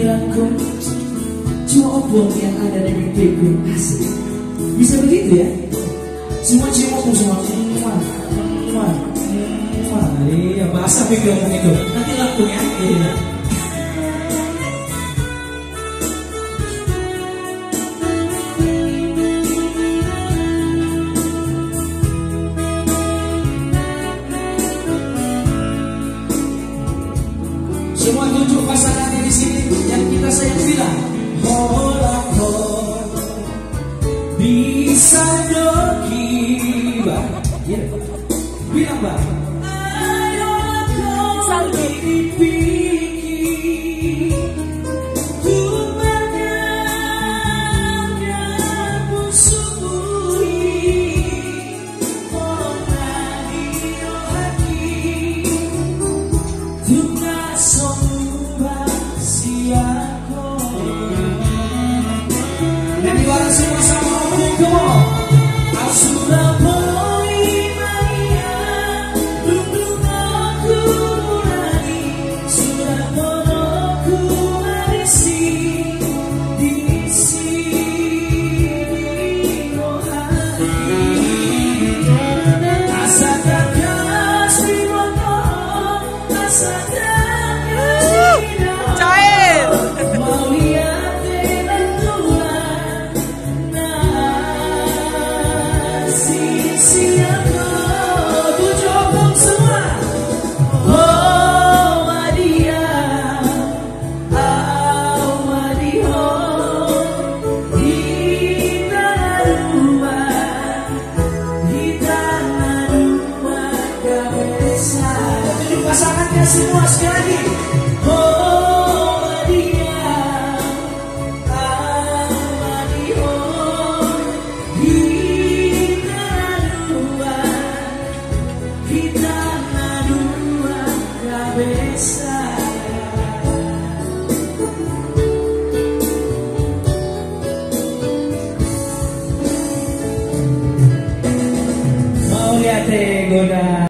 pikiranku. Cuma obong yang ada di mimpiku Bisa begitu ya Semua cium obong semua. Muah, muah. Iya basah pikir itu. Nanti lampunya Iya Semua tunjuk pasangannya di sini yang kita sayang bilang Hola Iya. Bilang bang Ayo Sampai. dipikir Untuk menangnya musuhi Kabesa Tunjuk pasangannya semua sekali lagi Oh Madia Oh Madio Kita rumah Kita rumah Kabesa lihat deh goda